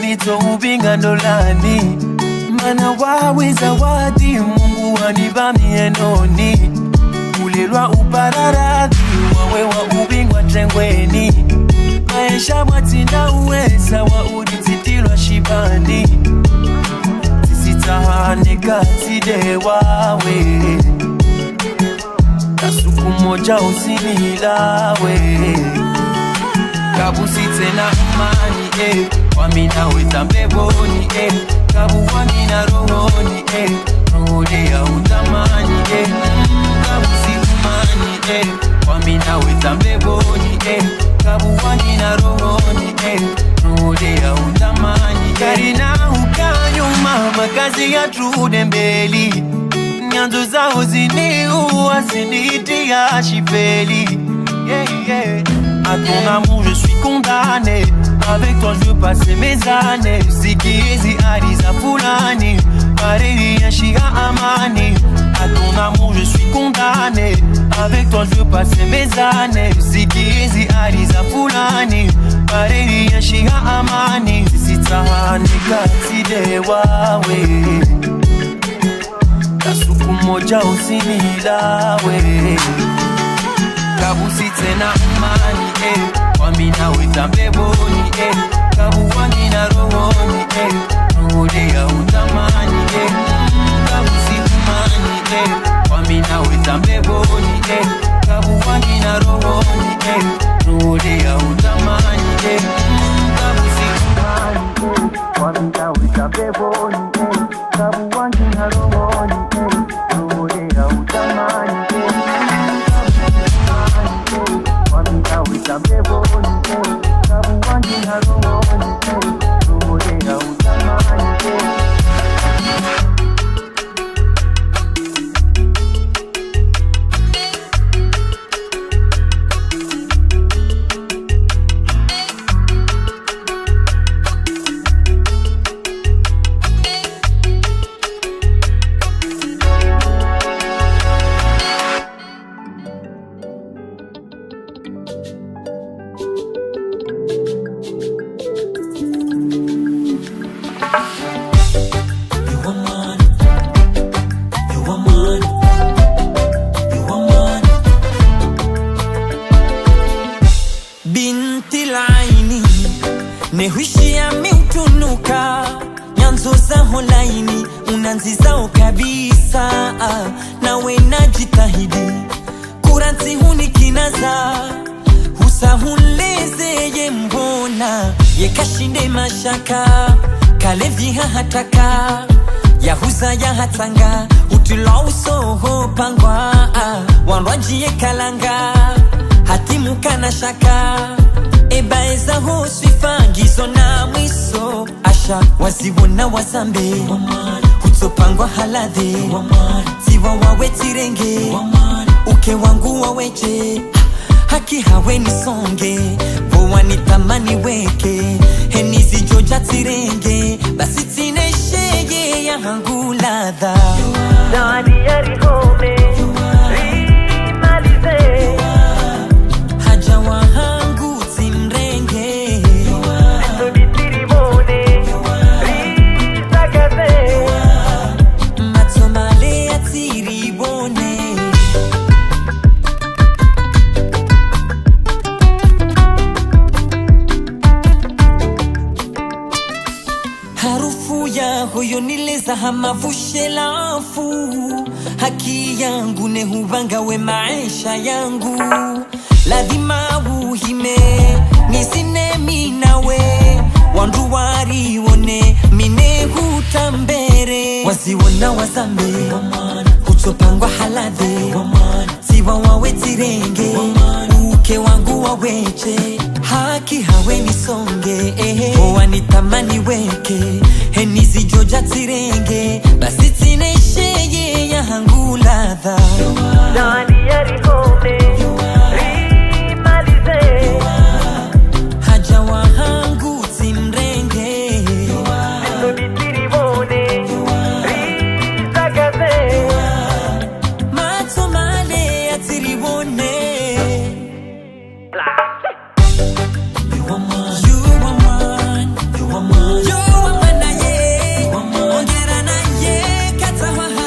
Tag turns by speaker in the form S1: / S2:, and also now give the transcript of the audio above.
S1: uzito ubinga ndolani mana wawe zawadi mungu wanivamie noni kulelwa upararadhi wawe wa ubingwa jengweni. Maisha mwatina uweza wa udizitilwa shibani. Tisitahane katide wawe. Kasuku moja usinilawe kabusi tena mani eh. Wamina wetambeboni eh. kabu wamina rohoni eh. rohode ya utamani eh. kabu kabusi umani eh. wamina wetambeboni eh. kabu wamina rohoni eh. rohode ya utamani karina ukanyuma makazi ya trude mbeli nyanzo zao ziniua zinitia shifeli yeah, yeah. À ton amour, je suis condamné. Avec toi, je veux passer mes années. Sikizi Ariza Fulani. Pareri Shia Amani. À ton amour, je suis condamné. Avec toi, je veux passer mes années. Sikizi Ariza Fulani. Pareri Shia Amani. Sitahani katide wawe. Kasuku moja usinilawe kabusi tena mani eh. wamina wita mbeboni eh, kabuwani na rohoni eh, nongodea utamani eh, kabusikumani e. wamina wita mbeboni eh, eh. kabuwani na rohoni eh, nongodea utamani eh, kabusikumani e. Eh. wamina wita mbeboni e, eh. kabuwani na rohoni eh. I don't want you, I don't want you,
S2: binti laini nehuishia miutunuka nyanzo zaho laini unanzizao kabisa nawe najitahidi. Kuranzi hunikinaza husahulezeye mbona yekashinde mashaka kalevyiha hataka yahuza yahatanga utilausoho pangwa wanrwajiye kalanga hatimukana shaka ebaezaho ifangizo na mwiso. Asha wazibona wazambe hutsopangwa haladhe. Ziwa wawe tirenge uke wangu waweje. Haki hawe nisonge vowanitamani weke. Henizijoja tirenge basi tinesheye yahangu ladha harufu nileza hamavushe lafu. Haki yangu nehubangawe maisha yangu. Lazima uhime nisine minawe. Wandu wariwone minehutambere waziwona wazambe hutopangwa haladhe. Siwa wawe tirenge uke wangu waweche. Haki hawe nisonge owanitamani
S1: yeah,
S2: quatre